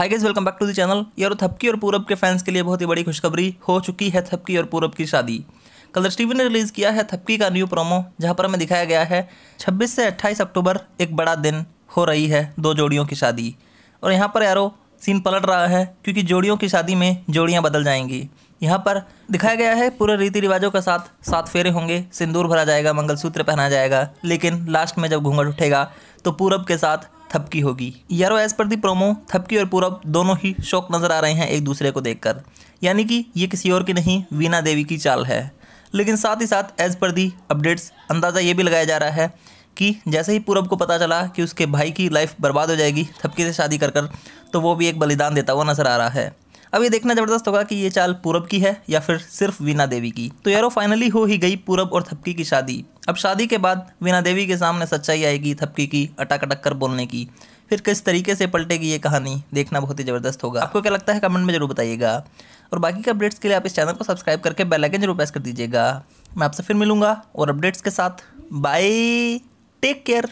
Hi guys welcome back to the channel यार, थपकी और पूरब के फैंस के लिए बहुत ही बड़ी खुशखबरी हो चुकी है थपकी और पूरब की शादी। कलर्स टीवी ने रिलीज़ किया है थपकी का न्यू प्रोमो जहाँ पर हमें दिखाया गया है 26 से 28 अक्टूबर एक बड़ा दिन हो रही है दो जोड़ियों की शादी। और यहाँ पर यारो सीन पलट रहा है, क्योंकि जोड़ियों की शादी में जोड़ियाँ बदल जाएँगी। यहाँ पर दिखाया गया है पूरे रीति रिवाजों के साथ सात फेरे होंगे, सिंदूर भरा जाएगा, मंगलसूत्र पहना जाएगा, लेकिन लास्ट में जब घूंघट उठेगा तो पूरब के साथ थपकी होगी। यारो एज पर दी प्रोमो थपकी और पूरब दोनों ही शौक नज़र आ रहे हैं एक दूसरे को देखकर। यानी कि ये किसी और की नहीं वीना देवी की चाल है। लेकिन साथ ही साथ एज पर दी अपडेट्स अंदाज़ा ये भी लगाया जा रहा है कि जैसे ही पूरब को पता चला कि उसके भाई की लाइफ बर्बाद हो जाएगी, थपकी से शादी कर कर तो वो भी एक बलिदान देता हुआ नज़र आ रहा है। अब ये देखना ज़बरदस्त होगा कि ये चाल पूरब की है या फिर सिर्फ़ वीना देवी की। तो यारो फाइनली हो ही गई पूरब और थपकी की शादी। अब शादी के बाद वीना देवी के सामने सच्चाई आएगी थपकी की, अटक अटक कर बोलने की। फिर किस तरीके से पलटेगी ये कहानी, देखना बहुत ही ज़बरदस्त होगा। आपको क्या लगता है कमेंट में ज़रूर बताइएगा। और बाकी के अपडेट्स के लिए आप इस चैनल को सब्सक्राइब करके बेल आइकन ज़रूर प्रेस कर दीजिएगा। मैं आपसे फिर मिलूँगा और अपडेट्स के साथ। Bye take care